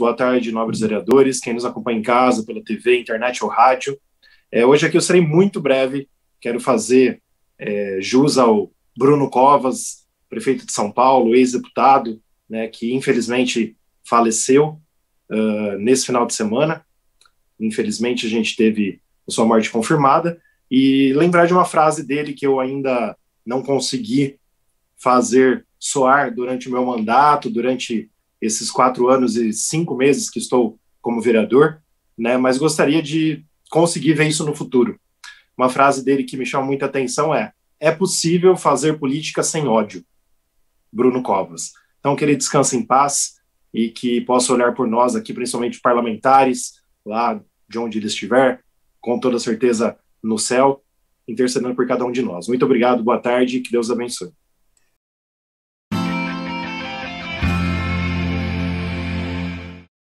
Boa tarde, nobres vereadores, quem nos acompanha em casa, pela TV, internet ou rádio. É, hoje aqui eu serei muito breve, quero fazer é, jus ao Bruno Covas, prefeito de São Paulo, ex-deputado, né, que infelizmente faleceu uh, nesse final de semana. Infelizmente a gente teve a sua morte confirmada. E lembrar de uma frase dele que eu ainda não consegui fazer soar durante o meu mandato, durante esses quatro anos e cinco meses que estou como vereador, né? Mas gostaria de conseguir ver isso no futuro. Uma frase dele que me chama muita atenção é: é possível fazer política sem ódio. Bruno Covas. Então, que ele descanse em paz e que possa olhar por nós aqui, principalmente parlamentares, lá de onde ele estiver, com toda certeza no céu, intercedendo por cada um de nós. Muito obrigado, boa tarde, que Deus abençoe.